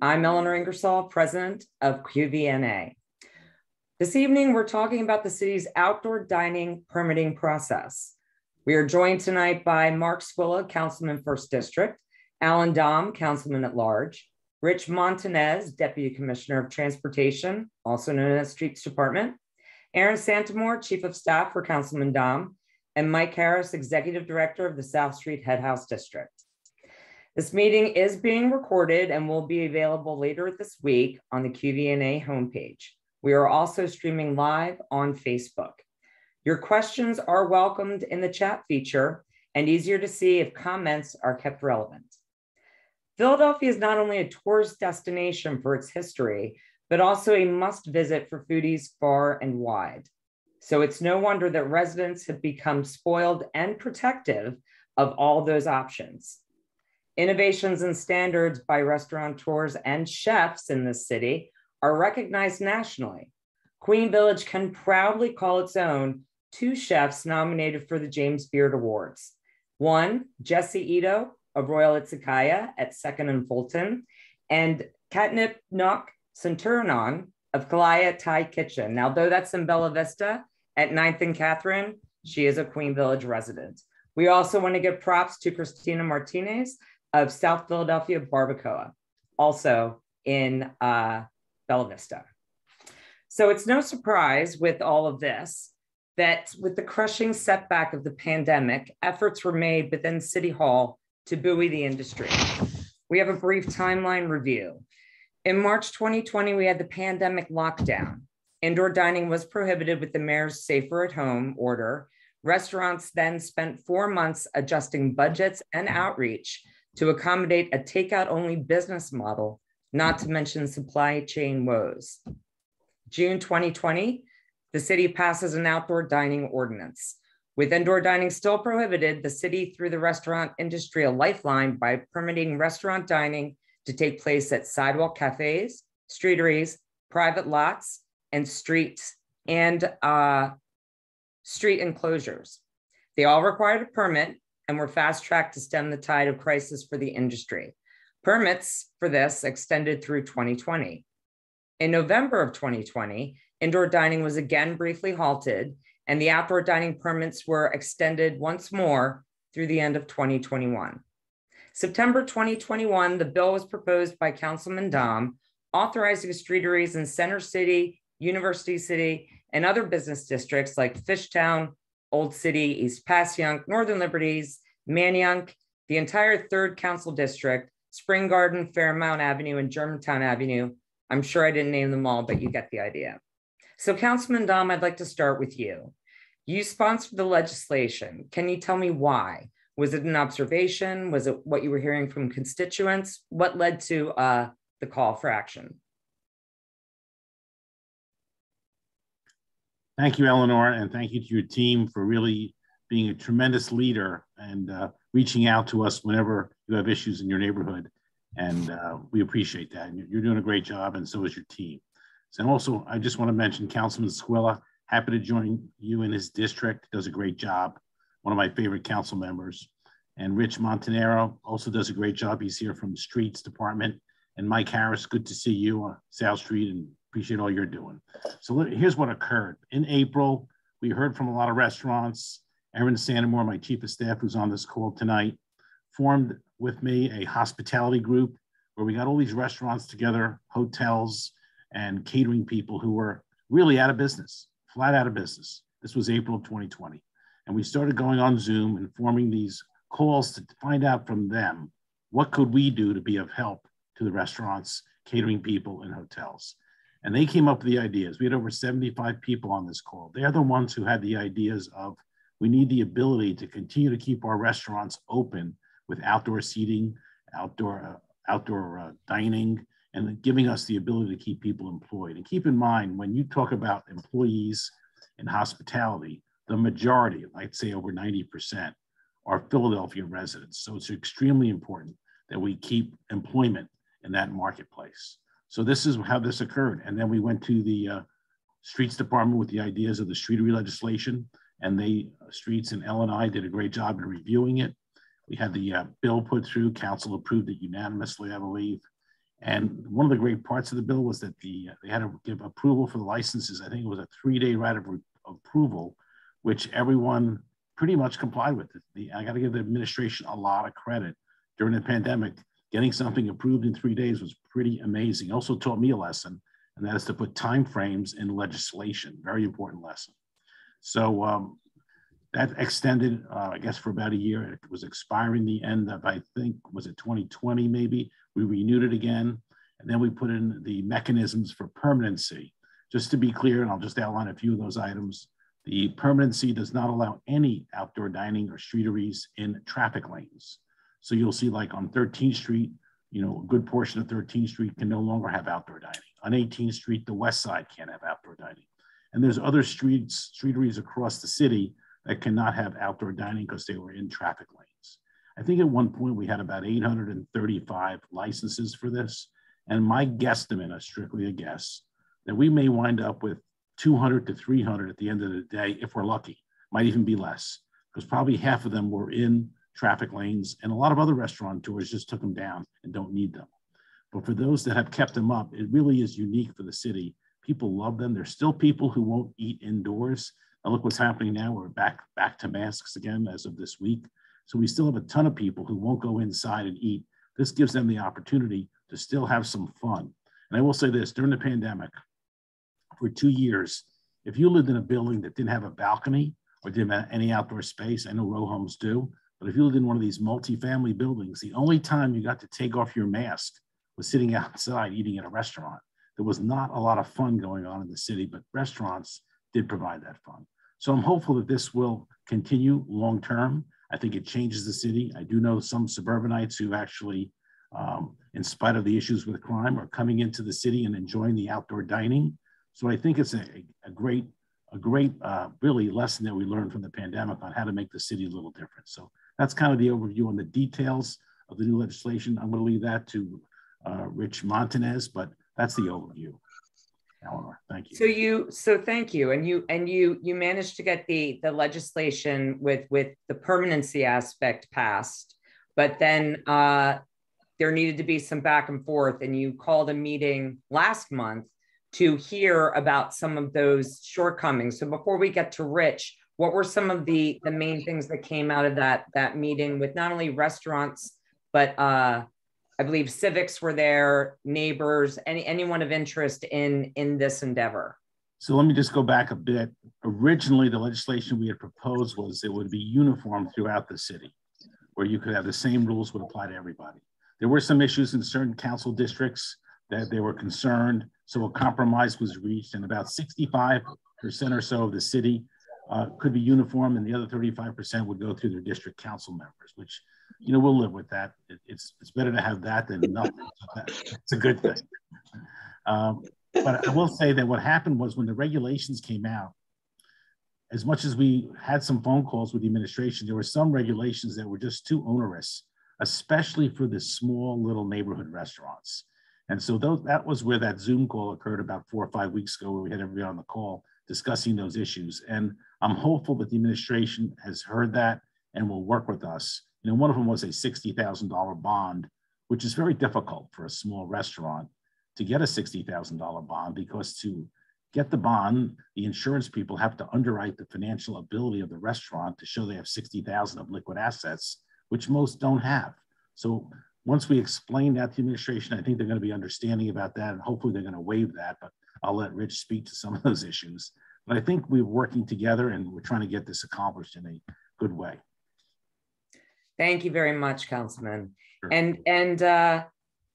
I'm Eleanor Ingersoll, president of QVNA. This evening, we're talking about the city's outdoor dining permitting process. We are joined tonight by Mark Squilla, Councilman First District, Allan Domb, Councilman at Large, Rich Montanez, Deputy Commissioner of Transportation, also known as Streets Department, Eryn Santamoor, Chief of Staff for Councilman Domb, and Mike Harris, Executive Director of the South Street Headhouse District. This meeting is being recorded and will be available later this week on the QVNA homepage. We are also streaming live on Facebook. Your questions are welcomed in the chat feature and easier to see if comments are kept relevant. Philadelphia is not only a tourist destination for its history, but also a must visit for foodies far and wide. So it's no wonder that residents have become spoiled and protective of all those options. Innovations and standards by restaurateurs and chefs in this city are recognized nationally. Queen Village can proudly call its own two chefs nominated for the James Beard Awards. One, Jesse Ito of Royal Izakaya at Second and Fulton, and Chutatip Nok Suntaranon of Kalaya Thai Kitchen. Now, though that's in Bella Vista at 9th and Catherine, she is a Queen Village resident. We also want to give props to Christina Martinez of South Philadelphia Barbacoa, also in uh, Bella Vista. So it's no surprise with all of this that with the crushing setback of the pandemic, efforts were made within City Hall to buoy the industry. We have a brief timeline review. In March 2020, we had the pandemic lockdown. Indoor dining was prohibited with the mayor's safer at home order. Restaurants then spent four months adjusting budgets and outreach to accommodate a takeout only business model, not to mention supply chain woes. June 2020, the city passes an outdoor dining ordinance. With indoor dining still prohibited, the city threw the restaurant industry a lifeline by permitting restaurant dining to take place at sidewalk cafes, streeteries, private lots, and streets and uh, street enclosures. They all required a permit and were fast tracked to stem the tide of crisis for the industry. Permits for this extended through 2020. In November of 2020, indoor dining was again briefly halted and the outdoor dining permits were extended once more through the end of 2021. September 2021, the bill was proposed by Councilman Domb, authorizing streeteries in Center City, University City, and other business districts like Fishtown, Old City, East Passyunk, Northern Liberties, Manayunk, the entire third council district, Spring Garden, Fairmount Avenue, and Germantown Avenue. I'm sure I didn't name them all, but you get the idea. So Councilman Domb, I'd like to start with you. You sponsored the legislation. Can you tell me why? Was it an observation? Was it what you were hearing from constituents? What led to uh, the call for action? Thank you, Eleanor, and thank you to your team for really being a tremendous leader and uh, reaching out to us whenever you have issues in your neighborhood. And uh, we appreciate that. And you're doing a great job, and so is your team. And also, I just want to mention Councilman Squilla Happy to join you in his district. Does a great job. One of my favorite council members. And Rich Montanero also does a great job. He's here from the Streets Department. And Mike Harris, good to see you on South Street and appreciate all you're doing. So here's what occurred. In April, we heard from a lot of restaurants. Eryn Santamoor, my chief of staff, who's on this call tonight, formed with me a hospitality group where we got all these restaurants together, hotels, and catering people who were really out of business flat out of business. This was April of 2020. And we started going on Zoom and forming these calls to find out from them what could we do to be of help to the restaurants, catering people, and hotels. And they came up with the ideas. We had over 75 people on this call. They're the ones who had the ideas of we need the ability to continue to keep our restaurants open with outdoor seating, outdoor uh, outdoor uh, dining, and giving us the ability to keep people employed. And keep in mind, when you talk about employees in hospitality, the majority, I'd say over 90%, are Philadelphia residents. So it's extremely important that we keep employment in that marketplace. So this is how this occurred. And then we went to the uh, streets department with the ideas of the streetery legislation and they, uh, Streets and L and I did a great job in reviewing it. We had the uh, bill put through, council approved it unanimously, I believe And one of the great parts of the bill was that the they had to give approval for the licenses. I think it was a three-day right of approval, which everyone pretty much complied with. The, I got to give the administration a lot of credit during the pandemic. Getting something approved in three days was pretty amazing. Also taught me a lesson, and that is to put time frames in legislation. Very important lesson. So um, that extended, uh, I guess, for about a year. It was expiring the end of, I think, was it 2020 maybe? We renewed it again. And then we put in the mechanisms for permanency. Just to be clear, and I'll just outline a few of those items. The permanency does not allow any outdoor dining or streeteries in traffic lanes. So you'll see like on 13th Street, you know, a good portion of 13th Street can no longer have outdoor dining. On 18th Street, the west side can't have outdoor dining. And there's other streets, streeteries across the city that cannot have outdoor dining because they were in traffic lanes. I think at one point we had about 835 licenses for this. And my guesstimate, a strictly a guess, that we may wind up with 200 to 300 at the end of the day if we're lucky. Might even be less because probably half of them were in traffic lanes and a lot of other restaurateurs just took them down and don't need them. But for those that have kept them up, it really is unique for the city. People love them. There's still people who won't eat indoors. And look what's happening now. We're back back to masks again as of this week. So we still have a ton of people who won't go inside and eat. This gives them the opportunity to still have some fun. And I will say this during the pandemic, for two years, if you lived in a building that didn't have a balcony or didn't have any outdoor space, I know row homes do, but if you lived in one of these multi-family buildings, the only time you got to take off your mask was sitting outside eating at a restaurant. There was not a lot of fun going on in the city, but restaurants did provide that fun. So I'm hopeful that this will continue long term. I think it changes the city. I do know some suburbanites who actually, um, in spite of the issues with crime, are coming into the city and enjoying the outdoor dining. So I think it's a, a great, a great, uh, really lesson that we learned from the pandemic on how to make the city a little different. So that's kind of the overview on the details of the new legislation. I'm going to leave that to uh, Rich Montanez, but that's the overview. Eleanor, thank you. So you, so thank you, and you, and you, you managed to get the the legislation with with the permanency aspect passed, but then uh, there needed to be some back and forth, and you called a meeting last month to hear about some of those shortcomings. So before we get to Rich, what were some of the the main things that came out of that that meeting with not only restaurants but uh, I believe civics were there, neighbors, any anyone of interest in in this endeavor. So let me just go back a bit. Originally, the legislation we had proposed was it would be uniform throughout the city, where you could have the same rules would apply to everybody. There were some issues in certain council districts that they were concerned, so a compromise was reached, and about 65% or so of the city uh, could be uniform, and the other 35% would go through their district council members, which you know, we'll live with that. It, it's it's better to have that than nothing. it's a good thing. Um, but I will say that what happened was when the regulations came out, as much as we had some phone calls with the administration, there were some regulations that were just too onerous, especially for the small little neighborhood restaurants. And so those, that was where that Zoom call occurred about four or five weeks ago, where we had everybody on the call discussing those issues. And I'm hopeful that the administration has heard that and will work with us you know, one of them was a $60,000 bond, which is very difficult for a small restaurant to get a $60,000 bond because to get the bond, the insurance people have to underwrite the financial ability of the restaurant to show they have 60,000 of liquid assets, which most don't have. So once we explain that to the administration, I think they're going to be understanding about that and hopefully they're going to waive that, but I'll let Rich speak to some of those issues. But I think we're working together and we're trying to get this accomplished in a good way. Thank you very much, Councilman. Sure. And and uh,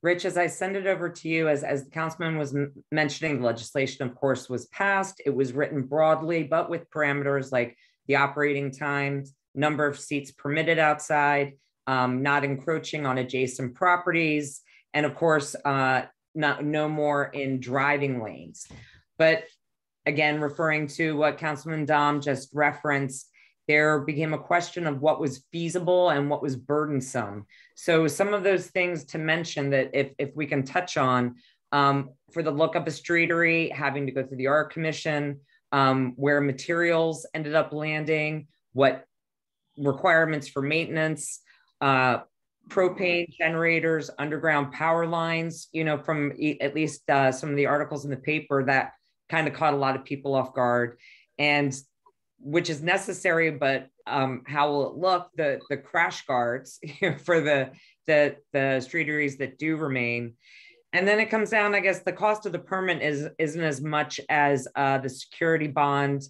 Rich, as I send it over to you, as as the councilman was mentioning, the legislation, of course, was passed. It was written broadly, but with parameters like the operating times, number of seats permitted outside, um, not encroaching on adjacent properties, and of course, uh, not no more in driving lanes. But again, referring to what Councilman Domb just referenced, there became a question of what was feasible and what was burdensome. So some of those things to mention that if, if we can touch on, um, for the look up a streetery, having to go through the art commission, um, where materials ended up landing, what requirements for maintenance, uh, propane generators, underground power lines, you know, from at least uh, some of the articles in the paper that kind of caught a lot of people off guard. And which is necessary, but um, how will it look? The the crash guards for the the the streeteries that do remain, and then it comes down. I guess the cost of the permit is isn't as much as uh, the security bond,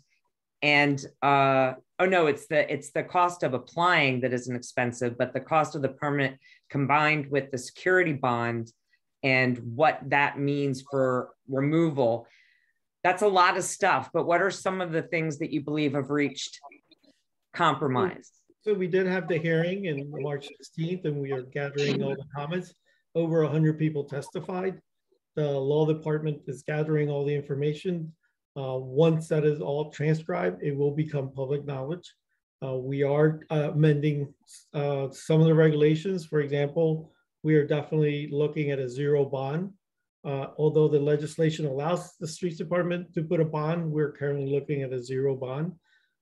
and uh, oh no, it's the it's the cost of applying that isn't expensive, but the cost of the permit combined with the security bond and what that means for removal that's a lot of stuff. But what are some of the things that you believe have reached compromise? So we did have the hearing in march 16th and we are gathering all the comments. Over 100 people testified. The law department is gathering all the information uh, once that is all transcribed it will become public knowledge uh, we are uh, amending uh, some of the regulations for example we are definitely looking at a zero bond uh, although the legislation allows the streets department to put a bond, we're currently looking at a zero bond.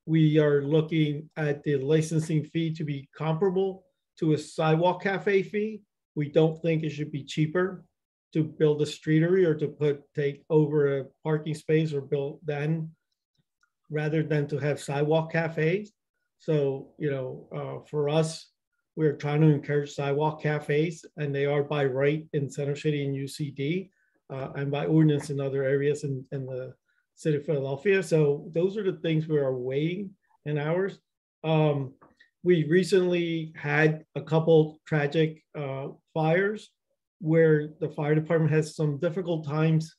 We are looking at the licensing fee to be comparable to a sidewalk cafe fee. We don't think it should be cheaper to build a streetery or to put take over a parking space or build then rather than to have sidewalk cafes. So, you know, uh, for us, we're trying to encourage sidewalk cafes, and they are by right in Center City and UCD, uh, and by ordinance in other areas in, in the city of Philadelphia. So those are the things we are weighing in ours. Um, we recently had a couple tragic uh, fires where the fire department has some difficult times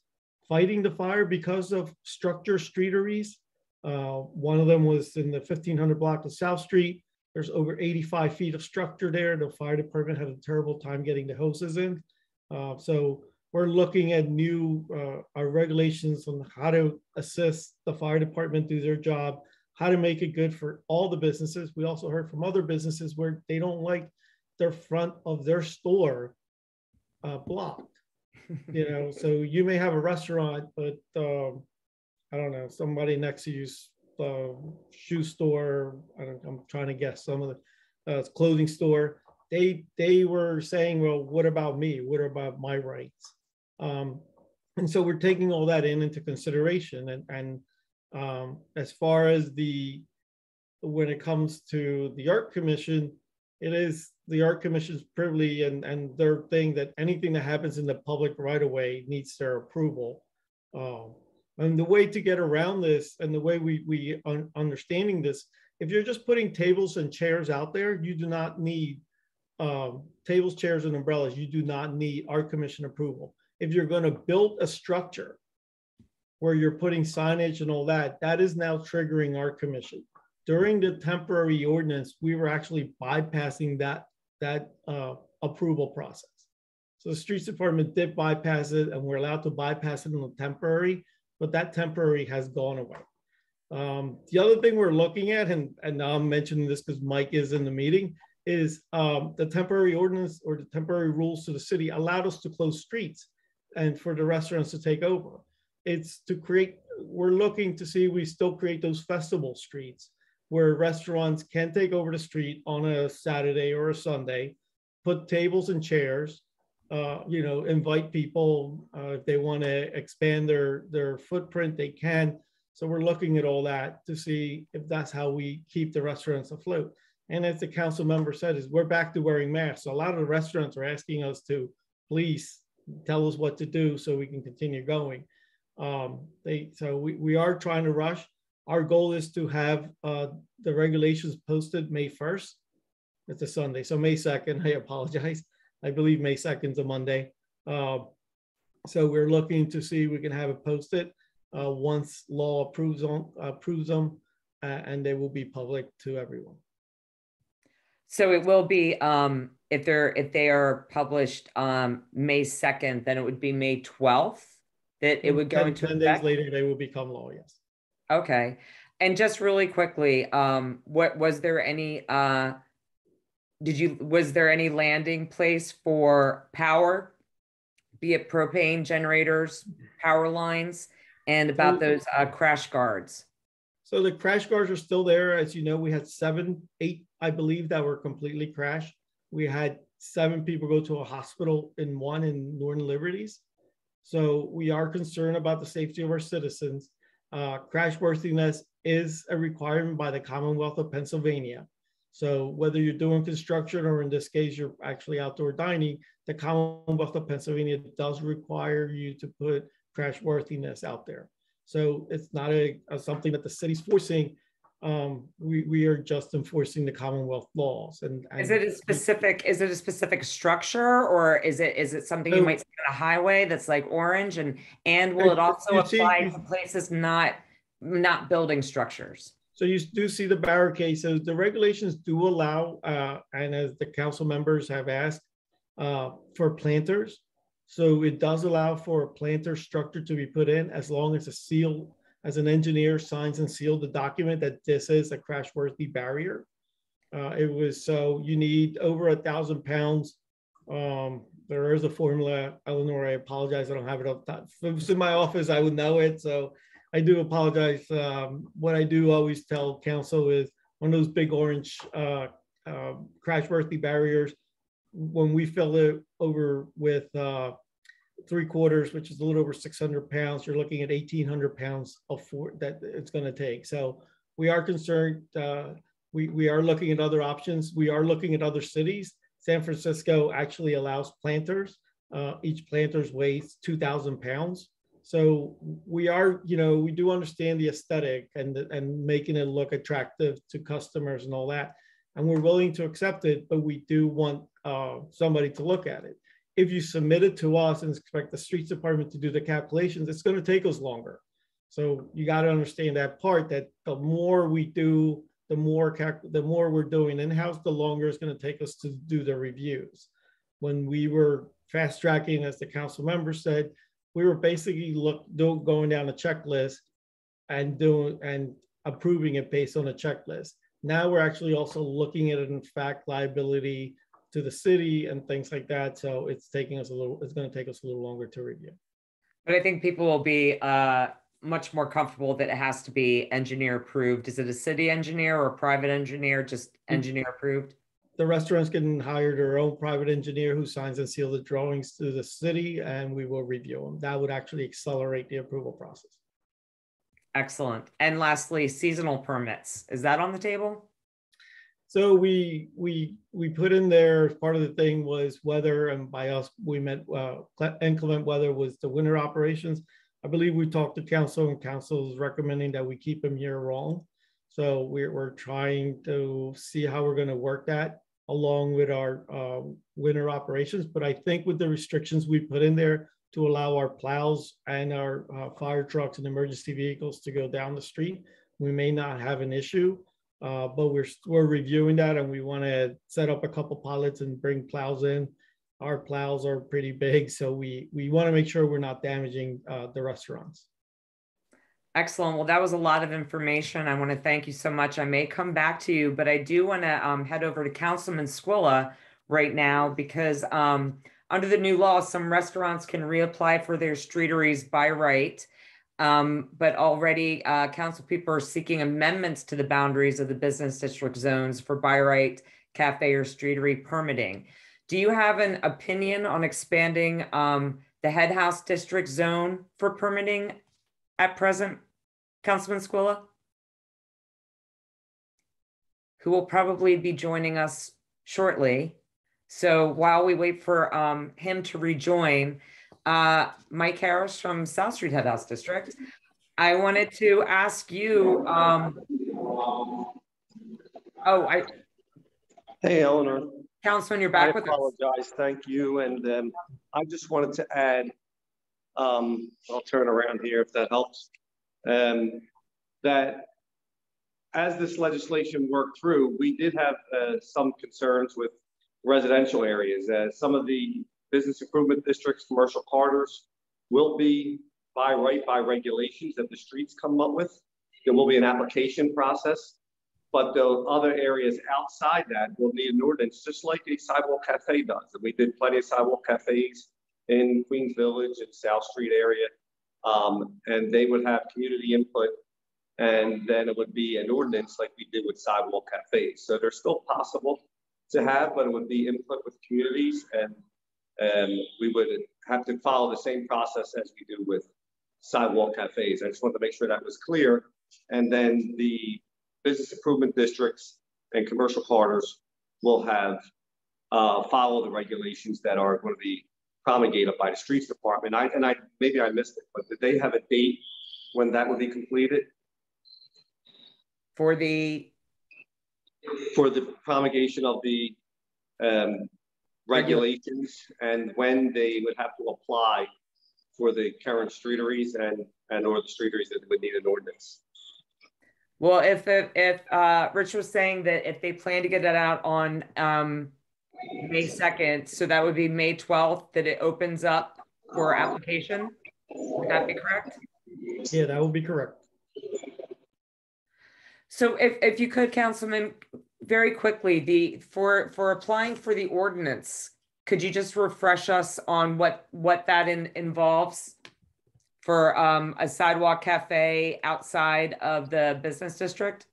fighting the fire because of structure streeteries. Uh, one of them was in the 1500 block of South Street. There's over 85 feet of structure there. The fire department had a terrible time getting the hoses in. Uh, so we're looking at new uh, our regulations on how to assist the fire department do their job, how to make it good for all the businesses. We also heard from other businesses where they don't like their front of their store uh, blocked. you know, so you may have a restaurant, but um, I don't know, somebody next to you's uh, shoe store. I am trying to guess some of the uh, clothing store. They they were saying, well, what about me? What about my rights? Um, and so we're taking all that in into consideration. And, and um, as far as the when it comes to the art commission, it is the art commission's privilege and, and their thing that anything that happens in the public right away needs their approval. Um, and the way to get around this and the way we, we un understanding this, if you're just putting tables and chairs out there, you do not need um, tables, chairs, and umbrellas. You do not need art commission approval. If you're going to build a structure where you're putting signage and all that, that is now triggering art commission. During the temporary ordinance, we were actually bypassing that, that uh, approval process. So the streets department did bypass it and we're allowed to bypass it in the temporary but that temporary has gone away. Um, the other thing we're looking at, and, and I'm mentioning this because Mike is in the meeting, is um, the temporary ordinance or the temporary rules to the city allowed us to close streets and for the restaurants to take over. It's to create, we're looking to see we still create those festival streets where restaurants can take over the street on a Saturday or a Sunday, put tables and chairs, uh, you know, invite people uh, if they want to expand their their footprint, they can. So we're looking at all that to see if that's how we keep the restaurants afloat. And as the council member said, is we're back to wearing masks. So a lot of the restaurants are asking us to please tell us what to do so we can continue going. Um, they so we, we are trying to rush. Our goal is to have uh, the regulations posted May 1st. It's a Sunday, so May 2nd. I apologize. I believe May 2nd is a Monday. Uh, so we're looking to see we can have it posted uh, once law approves, on, approves them uh, and they will be public to everyone. So it will be um, if they're if they are published um, May 2nd, then it would be May 12th that it would go 10, into 10 effect? days later they will become law, yes. Okay. And just really quickly, um, what was there any uh, did you was there any landing place for power be it propane generators power lines and about those uh, crash guards so the crash guards are still there as you know we had seven eight i believe that were completely crashed we had seven people go to a hospital in one in Northern Liberties. So we are concerned about the safety of our citizens. Uh, crashworthiness is a requirement by the Commonwealth of Pennsylvania. So whether you're doing construction or in this case, you're actually outdoor dining, the Commonwealth of Pennsylvania does require you to put crashworthiness out there. So it's not a, a something that the city's forcing. Um, we, we are just enforcing the Commonwealth laws. And, and Is it a specific, is it a specific structure or is it, is it something you might see on a highway that's like orange and, and will it also You see- apply to places not, not building structures? So you do see the barricades. So the regulations do allow, uh, and as the council members have asked, uh, for planters. So it does allow for a planter structure to be put in as long as a seal, as an engineer signs and seal the document that this is a crash-worthy barrier. Uh, it was, so you need over a thousand pounds. Um, there is a formula, Eleanor, I apologize, I don't have it up top. If it was in my office, I would know it, so I do apologize. Um, what I do always tell council is one of those big orange uh, uh, crash-worthy barriers. When we fill it over with uh, three quarters, which is a little over 600 pounds, you're looking at 1,800 pounds of for that it's going to take. So we are concerned. Uh, we we are looking at other options. We are looking at other cities. San Francisco actually allows planters. Uh, each planter's weighs 2,000 pounds. So we are, you know, we do understand the aesthetic and, and making it look attractive to customers and all that. And we're willing to accept it, but we do want uh, somebody to look at it. If you submit it to us and expect the streets department to do the calculations, it's going to take us longer. So you got to understand that part that the more we do, the more the more we're doing in-house, the longer it's going to take us to do the reviews. When we were fast tracking, as the council member said, we were basically look do, going down a checklist and doing and approving it based on a checklist. Now we're actually also looking at it in fact liability to the city and things like that. So it's taking us a little, it's going to take us a little longer to review. But I think people will be uh, much more comfortable that it has to be engineer approved. Is it a city engineer or a private engineer, just engineer approved? The restaurants can hire their own private engineer who signs and seals the drawings to the city and we will review them. That would actually accelerate the approval process. Excellent. And lastly, seasonal permits. Is that on the table? So we we we put in there part of the thing was weather, and by us we meant uh, inclement weather was the winter operations. I believe we talked to council, and council is recommending that we keep them year round. So we're we're trying to see how we're going to work that along with our uh, winter operations. But I think with the restrictions we put in there to allow our plows and our uh, fire trucks and emergency vehicles to go down the street, we may not have an issue. Uh, but we're we're reviewing that, and we want to set up a couple pilots and bring plows in. Our plows are pretty big, so we we want to make sure we're not damaging uh, the restaurants. Excellent. Well, that was a lot of information. I want to thank you so much. I may come back to you, but I do want to um, head over to Councilman Squilla right now because um, under the new law, some restaurants can reapply for their streeteries by right. Um, but already uh, council people are seeking amendments to the boundaries of the business district zones for by right cafe or streetery permitting. Do you have an opinion on expanding um, the head house district zone for permitting at present, Councilman Squilla? Who will probably be joining us shortly. So while we wait for um, him to rejoin, uh, Mike Harris from South Street Head House District. I wanted to ask you. Um, oh, I. Hey, Eleanor. Councilman, you're back I with us. apologize. Thank you. And um, I just wanted to add, um, I'll turn around here if that helps, um, that as this legislation worked through, we did have uh, some concerns with residential areas. Uh, some of the business improvement districts, commercial corridors will be by right by regulations that the streets come up with. There will be an application process, but the other areas outside that will need an ordinance, just like a sidewalk cafe does. And we did plenty of sidewalk cafes in Queens Village and South Street area. Um, and they would have community input and then it would be an ordinance like we did with sidewalk cafes. So they're still possible to have, but it would be input with communities and and we would have to follow the same process as we do with sidewalk cafes. I just wanted to make sure that was clear. And then the business improvement districts and commercial corridors will have uh, follow the regulations that are going to be promulgated by the streets department. I, and I maybe I missed it, but did they have a date when that would be completed? For the for the promulgation of the um, regulations and when they would have to apply for the current streeteries and and or the streeteries that would need an ordinance. Well, if if, if uh, Rich was saying that if they plan to get it out on um, May 2nd, so that would be May 12th that it opens up for application. Would that be correct? Yeah, that would be correct. So if, if you could, Councilman, very quickly, the for for applying for the ordinance, could you just refresh us on what what that in, involves for um, a sidewalk cafe outside of the business district?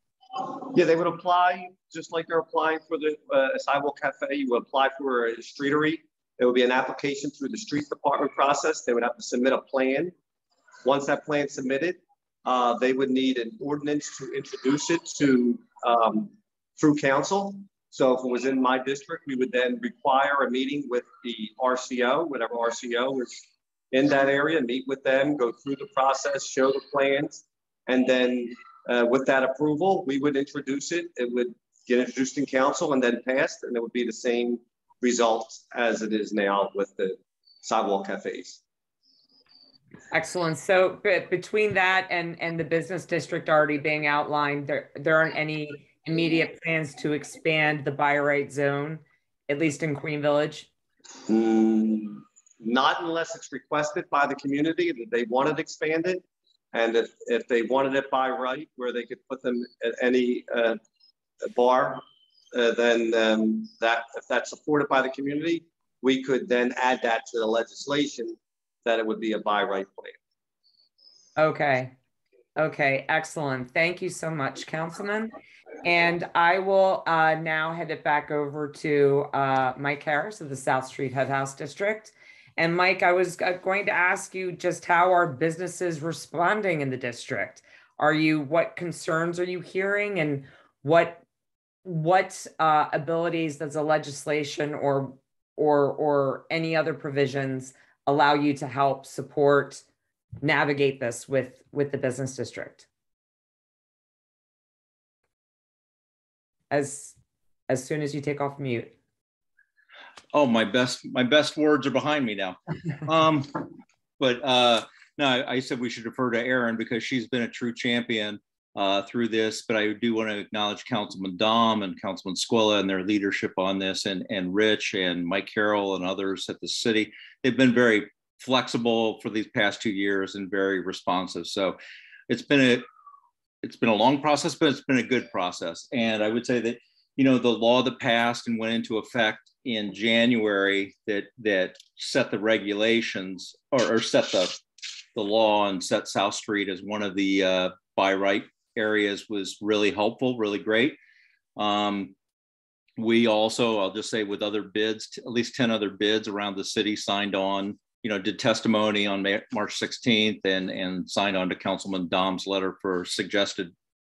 Yeah, they would apply just like they're applying for the uh, sidewalk cafe. You would apply for a streetery. It would be an application through the streets department process. They would have to submit a plan. Once that plan submitted, uh, they would need an ordinance to introduce it to um, through council. So if it was in my district, we would then require a meeting with the RCO, whatever RCO is in that area, meet with them, go through the process, show the plans, and then uh, with that approval, we would introduce it. It would get introduced in council and then passed, and it would be the same results as it is now with the sidewalk cafes. Excellent. So between that and and the business district already being outlined, there there aren't any immediate plans to expand the buy right zone, at least in Queen Village? Mm, not unless it's requested by the community that they want it expanded. And if, if they wanted it by right, where they could put them at any uh, bar, uh, then um, that if that's supported by the community, we could then add that to the legislation that it would be a by right plan. Okay. Okay, excellent. Thank you so much, Councilman. And I will uh, now head it back over to uh, Mike Harris of the South Street Head House District. And Mike, I was uh, going to ask you just how are businesses responding in the district? Are you what concerns are you hearing, and what what uh, abilities does the legislation or or or any other provisions allow you to help support navigate this with with the business district? As as soon as you take off mute. Oh, my best my best words are behind me now. um, but uh, no, I said we should defer to Eryn because she's been a true champion uh, through this. But I do want to acknowledge Councilman Domb and Councilman Squilla and their leadership on this, and and Rich and Mike Carroll and others at the city. They've been very flexible for these past two years and very responsive. So it's been a it's been a long process, but it's been a good process. And I would say that, you know, the law that passed and went into effect in January that that set the regulations or, or set the the law and set South Street as one of the uh, by right areas was really helpful, really great. Um, we also, I'll just say, with other bids, at least 10 other bids around the city signed on you know, did testimony on March 16th and, and signed on to Councilman Domb's letter for suggested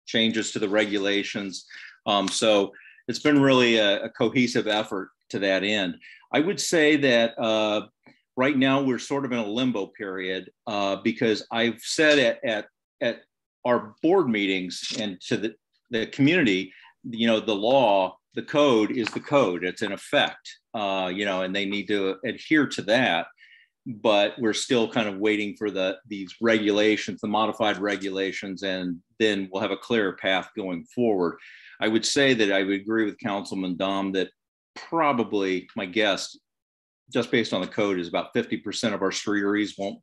changes to the regulations. Um, so it's been really a, a, cohesive effort to that end. I would say that uh, right now we're sort of in a limbo period uh, because I've said at, at, at our board meetings and to the, the community, you know, the law, the code is the code, it's in effect, uh, you know, and they need to adhere to that but we're still kind of waiting for the these regulations, the modified regulations, and then we'll have a clearer path going forward. I would say that I would agree with Councilman Domb that probably my guess, just based on the code, is about 50% of our streeteries won't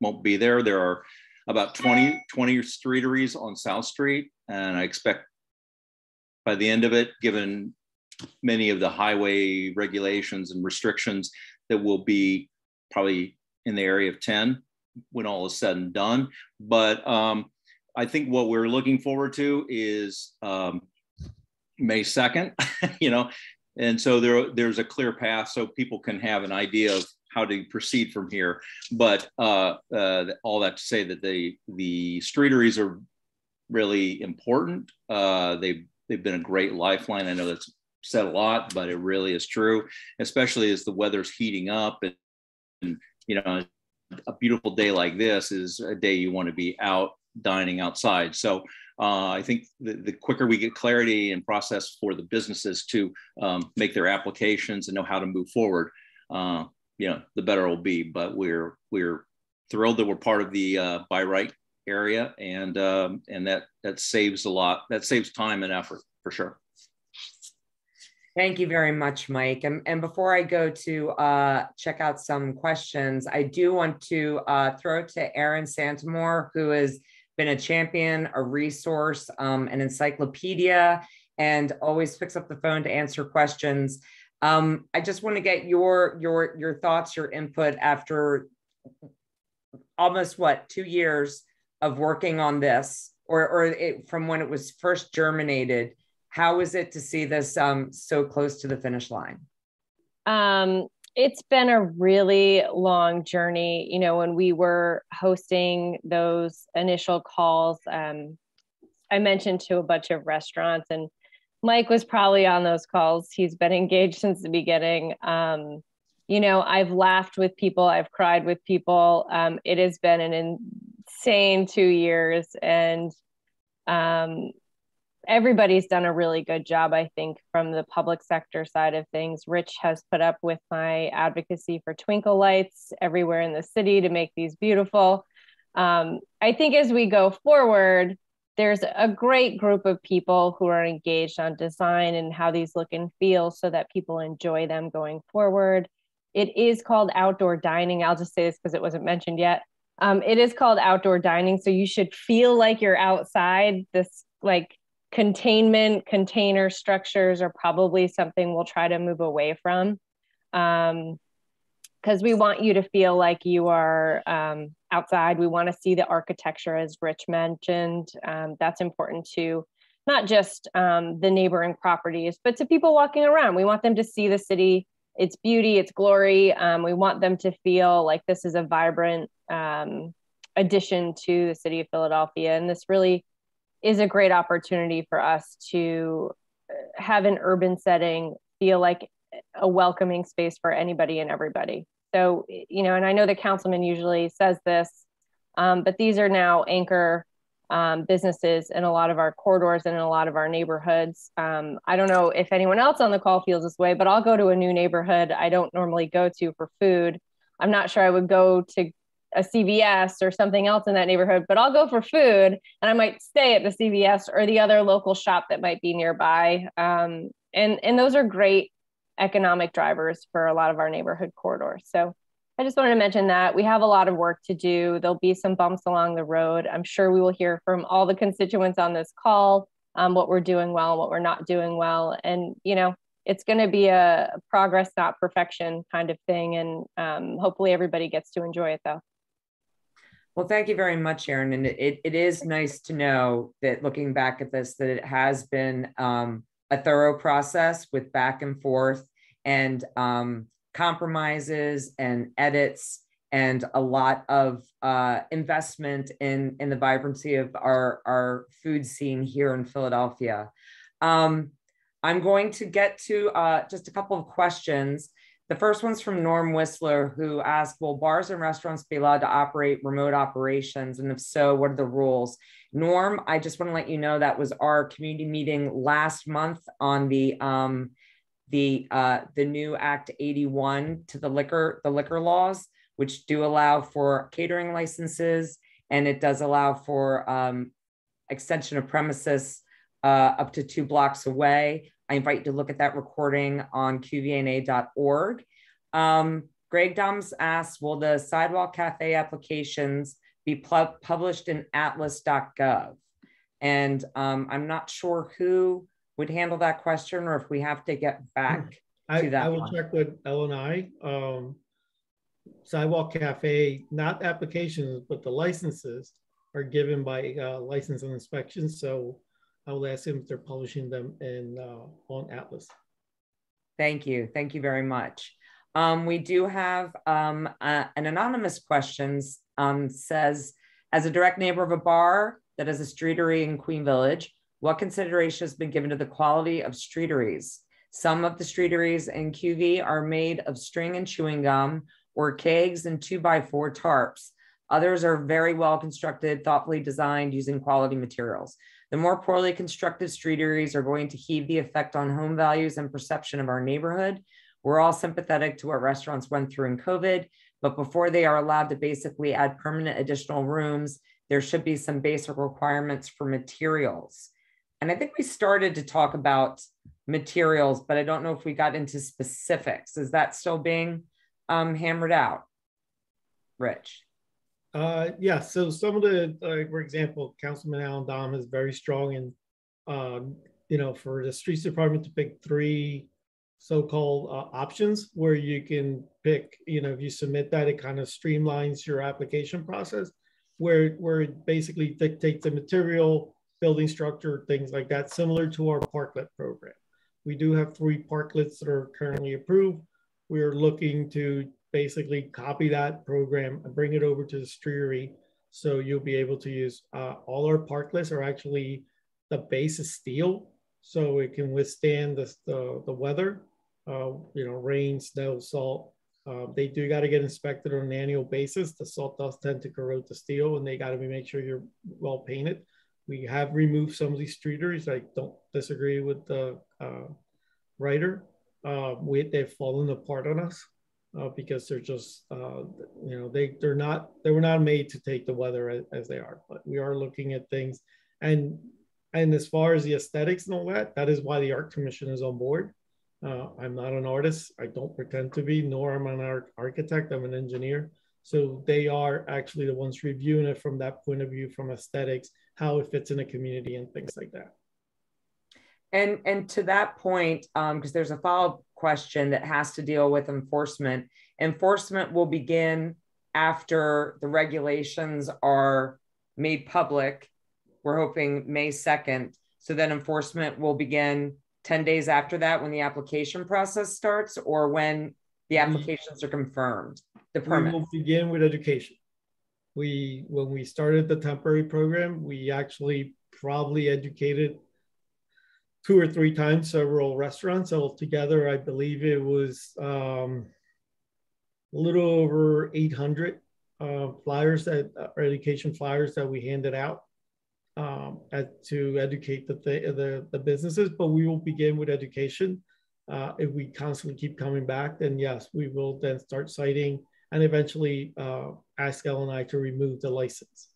won't be there. There are about 20, 20 streeteries on South Street, and I expect by the end of it, given many of the highway regulations and restrictions, that will be probably in the area of 10 when all is said and done. But um, I think what we're looking forward to is um, May 2nd, you know, and so there there's a clear path so people can have an idea of how to proceed from here. But uh, uh, all that to say that the the streeteries are really important. Uh, they've they've been a great lifeline. I know that's said a lot, but it really is true, especially as the weather's heating up and, and you know a beautiful day like this is a day you want to be out dining outside. So uh, I think the, the, quicker we get clarity and process for the businesses to um, make their applications and know how to move forward, uh, you know, the better it'll be. But we're we're thrilled that we're part of the uh, by right area, and um, and that that saves a lot. That saves time and effort for sure. Thank you very much, Mike. And, and before I go to uh, check out some questions, I do want to uh, throw to Eryn Santamoor, who has been a champion, a resource, um, an encyclopedia, and always picks up the phone to answer questions. Um, I just want to get your your your thoughts, your input after almost what two years of working on this, or or it, from when it was first germinated. How is it to see this um, so close to the finish line? Um, it's been a really long journey. You know, when we were hosting those initial calls, um, I mentioned to a bunch of restaurants and Mike was probably on those calls. He's been engaged since the beginning. Um, you know, I've laughed with people, I've cried with people. Um, it has been an insane two years, and um, everybody's done a really good job, I think, from the public sector side of things. Rich has put up with my advocacy for twinkle lights everywhere in the city to make these beautiful. Um, I think as we go forward, there's a great group of people who are engaged on design and how these look and feel so that people enjoy them going forward. It is called outdoor dining. I'll just say this because it wasn't mentioned yet. Um, it is called outdoor dining. So you should feel like you're outside. This like containment container structures are probably something we'll try to move away from. Um, because we want you to feel like you are um, outside. We want to see the architecture, as Rich mentioned. Um, that's important to not just um, the neighboring properties, but to people walking around. We want them to see the city, its beauty, its glory. Um, we want them to feel like this is a vibrant um, addition to the city of Philadelphia. And this really is a great opportunity for us to have an urban setting feel like a welcoming space for anybody and everybody. So, you know, and I know the councilman usually says this, um, but these are now anchor um, businesses in a lot of our corridors and in a lot of our neighborhoods. Um, I don't know if anyone else on the call feels this way, but I'll go to a new neighborhood I don't normally go to for food. I'm not sure I would go to a CVS or something else in that neighborhood, but I'll go for food and I might stay at the CVS or the other local shop that might be nearby. Um, and, and those are great economic drivers for a lot of our neighborhood corridors. So I just wanted to mention that we have a lot of work to do. There'll be some bumps along the road. I'm sure we will hear from all the constituents on this call um, what we're doing well, what we're not doing well. And, you know, it's going to be a progress, not perfection kind of thing. And um, hopefully everybody gets to enjoy it though. Well, thank you very much, Eryn. And it, it is nice to know that looking back at this, that it has been um, a thorough process with back and forth and um, compromises and edits and a lot of uh, investment in, in the vibrancy of our, our food scene here in Philadelphia. Um, I'm going to get to uh, just a couple of questions. The first one's from Norm Whistler, who asked, will bars and restaurants be allowed to operate remote operations? And if so, what are the rules? Norm, I just want to let you know that was our community meeting last month on the um, the uh, the new Act 81 to the liquor the liquor laws, which do allow for catering licenses, and it does allow for um, extension of premises uh, up to two blocks away. I invite you to look at that recording on qvna.org. Um, Greg Doms asks, will the sidewalk cafe applications be published in atlas.gov? And um, I'm not sure who would handle that question or if we have to get back I, to that I will one. check with L and I. Um, Sidewalk Cafe, not applications, but the licenses are given by uh, license and inspection. So I will ask them if they're publishing them in uh, on Atlas. Thank you. Thank you very much. Um, we do have um, an anonymous question um, says, as a direct neighbor of a bar that is a streetery in Queen Village, what consideration has been given to the quality of streeteries? Some of the streeteries in QV are made of string and chewing gum or kegs and two by four tarps. Others are very well constructed, thoughtfully designed using quality materials. The more poorly constructed streeteries are going to heave the effect on home values and perception of our neighborhood. We're all sympathetic to what restaurants went through in COVID, but before they are allowed to basically add permanent additional rooms, there should be some basic requirements for materials. And I think we started to talk about materials, but I don't know if we got into specifics. Is that still being um, hammered out? Rich. Uh, yeah, so some of the, for example, Councilman Allan Domb is very strong in, um, you know, for the streets department to pick three so-called uh, options where you can pick, you know, if you submit that, it kind of streamlines your application process where, where it basically dictates the material, building structure, things like that, similar to our parklet program. We do have three parklets that are currently approved. We're looking to basically copy that program and bring it over to the streetery. So you'll be able to use uh, all our parklets are actually the base is steel, so it can withstand the, the, the weather, uh, you know, rain, snow, salt. Uh, they do got to get inspected on an annual basis. The salt does tend to corrode the steel, and they got to make sure you're well painted. We have removed some of these streeteries. I don't disagree with the uh, writer. Uh, we, they've fallen apart on us uh, because they're just, uh, you know, they, they're not, they were not made to take the weather as, they are, but we are looking at things. And, and as far as the aesthetics and all that, that is why the art commission is on board. Uh, I'm not an artist. I don't pretend to be, nor am I an art architect. I'm an engineer. So they are actually the ones reviewing it from that point of view, from aesthetics, how it fits in a community and things like that. And and to that point, because um, there's a follow-up question that has to deal with enforcement. Enforcement will begin after the regulations are made public. We're hoping May 2nd. So then enforcement will begin 10 days after that when the application process starts or when the applications are confirmed, the permit. We will begin with education. We, when we started the temporary program, we actually probably educated two or three times several restaurants altogether. I believe it was um, a little over 800 uh, flyers that uh, education flyers that we handed out um, at, to educate the, the, the businesses. But we will begin with education. Uh, if we constantly keep coming back, then yes, we will then start citing and eventually uh, ask L&I to remove the license.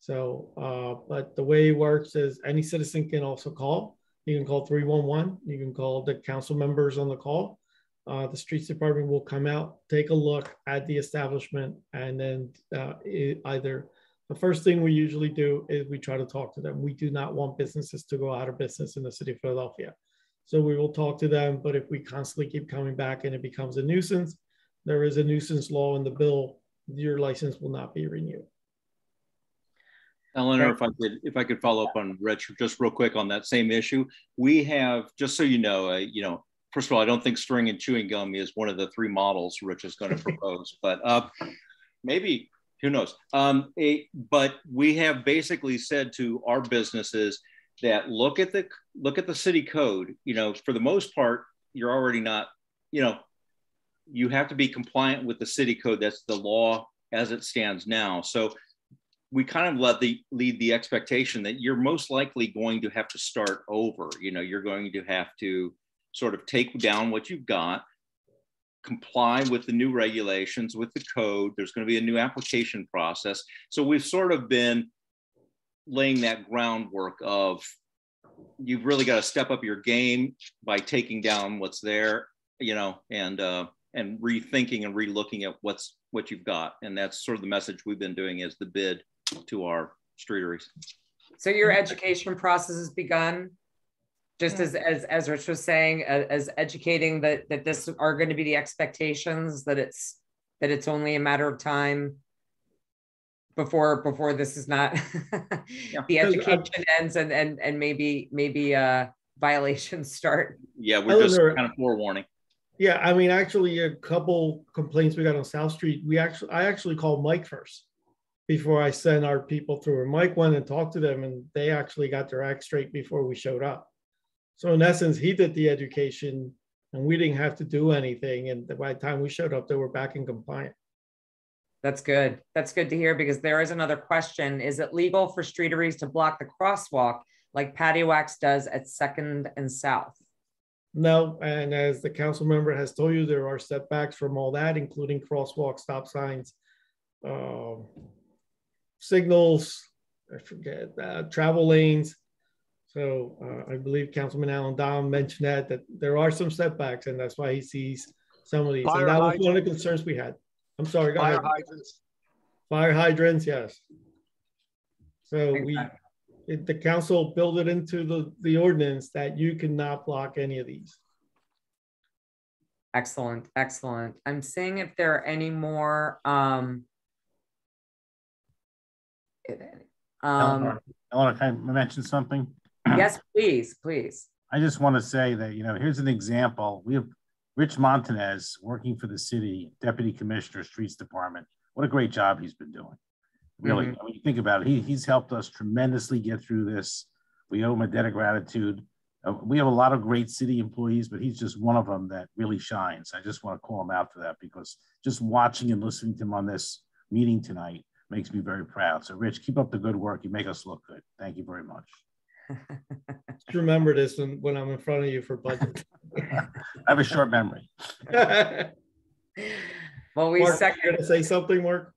So, uh, but the way it works is any citizen can also call you can call 311. You can call the council members on the call. Uh, the streets department will come out, take a look at the establishment, and then uh, either the first thing we usually do is we try to talk to them. We do not want businesses to go out of business in the city of Philadelphia. So we will talk to them, but if we constantly keep coming back and it becomes a nuisance, there is a nuisance law in the bill, your license will not be renewed. Eleanor, if I could, if I could follow up on Rich just real quick on that same issue, we have just so you know, uh, you know, first of all, I don't think string and chewing gum is one of the three models Rich is going to propose, but uh, maybe who knows? Um, a, but we have basically said to our businesses that look at the look at the city code. You know, for the most part, you're already not. You know, you have to be compliant with the city code. That's the law as it stands now. So we kind of let the lead the expectation that you're most likely going to have to start over. You know, you're going to have to sort of take down what you've got, comply with the new regulations, with the code. There's going to be a new application process. So we've sort of been laying that groundwork of you've really got to step up your game by taking down what's there, you know, and uh, and rethinking and relooking at what's what you've got. And that's sort of the message we've been doing as the bid to our streeteries. So your education process has begun, just as as as Rich was saying, as educating that that this are going to be the expectations that it's that it's only a matter of time before before this is not yeah. the education ends and and and maybe maybe uh violations start. Yeah, we're Eleanor, just kind of forewarning. Yeah, I mean, actually, a couple complaints we got on South Street. We actually, I actually called Mike first before I sent our people through. Mike went and talked to them, and they actually got their act straight before we showed up. So in essence, he did the education, and we didn't have to do anything. And by the time we showed up, they were back in compliance. That's good. That's good to hear because there is another question. Is it legal for streeteries to block the crosswalk like Paddy Whacks does at Second and South? No, and as the council member has told you, there are setbacks from all that, including crosswalk, stop signs, um, signals, I forget, uh, travel lanes. So uh, I believe Councilman Allan Domb mentioned that, that there are some setbacks and that's why he sees some of these. Fire And that was one of the concerns we had. I'm sorry, go Fire ahead. hydrants. Fire hydrants, yes. So we, it- the council built it into the, the ordinance that you cannot block any of these. Excellent, excellent. I'm seeing if there are any more, um, um, Eleanor, Eleanor, can I mention something? yes, please, please. I just want to say that, you know, here's an example. We have Rich Montanez working for the city, Deputy Commissioner, Streets Department. What a great job he's been doing. Really, Mhm. when you think about it, he, he's helped us tremendously get through this. We owe him a debt of gratitude. Uh, we have a lot of great city employees, but he's just one of them that really shines. I just want to call him out for that because just watching and listening to him on this meeting tonight makes me very proud. So, Rich, keep up the good work. You make us look good. Thank you very much. Just remember this when, when I'm in front of you for budget. I have a short memory. Well, we you're second, gonna say something, Mark?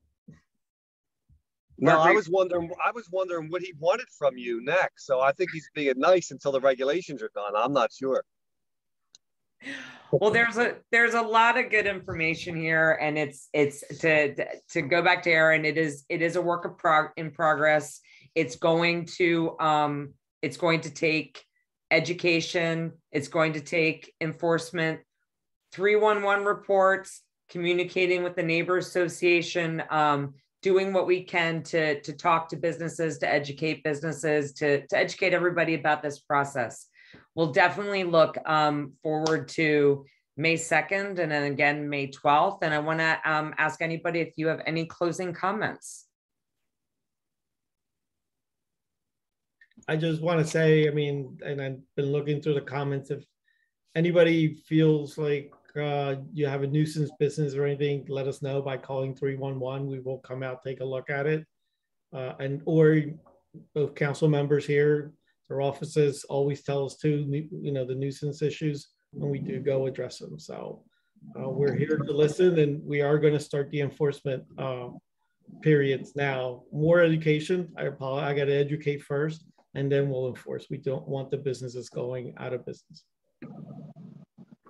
No, I was wondering, I was wondering what he wanted from you next. So I think he's being nice until the regulations are done. I'm not sure. Well, there's a, there's a lot of good information here and it's, it's to, to go back to Eryn, it is, it is a work of prog, in progress. It's going to, um, it's going to take education, it's going to take enforcement, 311 reports, communicating with the neighbor association, um, doing what we can to, to talk to businesses, to educate businesses, to, to educate everybody about this process. We'll definitely look um, forward to May 2nd and then again, May 12th. And I want to um, ask anybody if you have any closing comments. I just want to say, I mean, and I've been looking through the comments, if anybody feels like uh, you have a nuisance business or anything, let us know by calling 311. We will come out, take a look at it. Uh, and, or both council members here, their offices always tell us too, you know, the nuisance issues when we do go address them. So uh, we're here to listen and we are going to start the enforcement uh, periods now. More education. I apologize. I got to educate first and then we'll enforce. We don't want the businesses going out of business.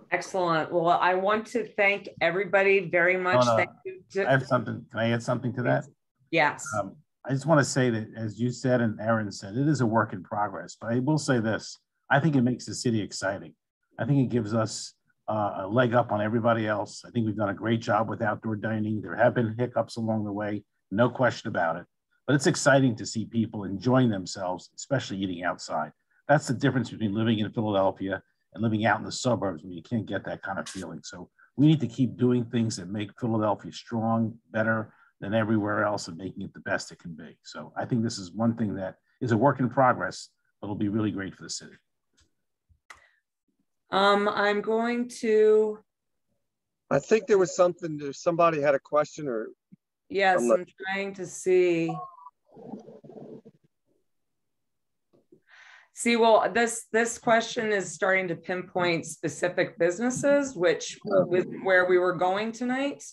Excellent. Well, I want to thank everybody very much. no. Thank you. to- I have something. Can I add something to that? Yes. Um, I just want to say that, as you said and Eryn said, it is a work in progress. But I will say this: I think it makes the city exciting. I think it gives us uh, a leg up on everybody else. I think we've done a great job with outdoor dining. There have been hiccups along the way, no question about it. But it's exciting to see people enjoying themselves, especially eating outside. That's the difference between living in Philadelphia and living out in the suburbs where you can't get that kind of feeling. So we need to keep doing things that make Philadelphia strong, better than everywhere else, and making it the best it can be. So I think this is one thing that is a work in progress, but it'll be really great for the city. Um, I'm going to, I think there was something, there somebody had a question or yes, I'm I'm trying to see. See, well, this, this question is starting to pinpoint specific businesses, which was where we were going tonight.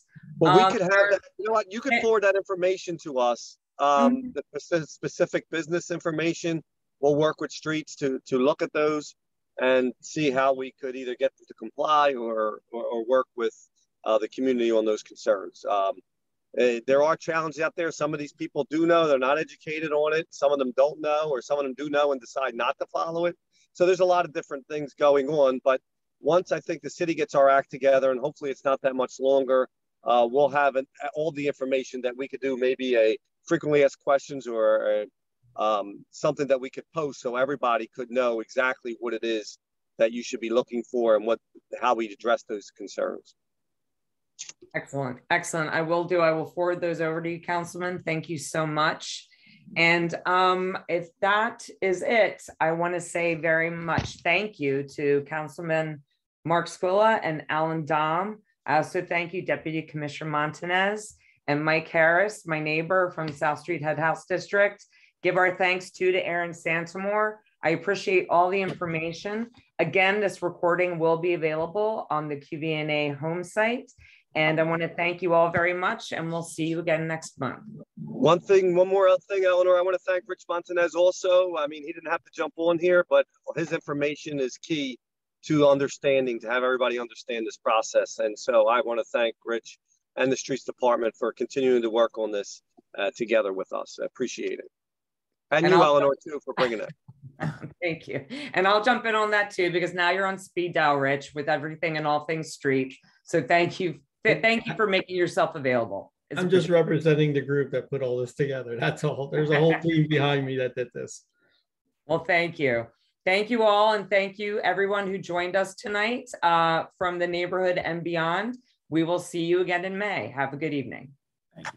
Well, we Um, could have that, you know what, you can forward that information to us. Um, Mhm. the specific business information. We'll work with streets to, to look at those and see how we could either get them to comply or, or, or work with, uh, the community on those concerns. Um, eh, there are challenges out there. Some of these people do know, they're not educated on it. Some of them don't know, or some of them do know and decide not to follow it. So there's a lot of different things going on, but once I think the city gets our act together and hopefully it's not that much longer, uh, we'll have an, all the information that we could do, maybe a frequently asked questions or a, um, something that we could post so everybody could know exactly what it is that you should be looking for and what how we address those concerns. Excellent, excellent. I will do. I will forward those over to you, Councilman. Thank you so much. And um, if that is it, I want to say very much thank you to Councilman Mark Squilla and Allan Domb. I also thank you, Deputy Commissioner Montanez and Mike Harris, my neighbor from South Street Headhouse District. Give our thanks too to Eryn Santamoor. I appreciate all the information. Again, this recording will be available on the QVNA home site. And I want to thank you all very much, and we'll see you again next month. One thing, one more thing, Eleanor, I want to thank Rich Montanez also. I mean, he didn't have to jump on here, but his information is key to understanding, to have everybody understand this process. And so I want to thank Rich and the Streets Department for continuing to work on this uh, together with us. I appreciate it. And, And you, I'll- Eleanor, too, for bringing it. Thank you. And I'll jump in on that too, because now you're on speed dial, Rich, with everything and all things street. So thank you. Th- Thank you for making yourself available. It's I'm just representing the group that put all this together. That's all. There's a whole team behind me that did this. Well, thank you. Thank you all. And thank you everyone who joined us tonight uh, from the neighborhood and beyond. We will see you again in May. Have a good evening. Thank you.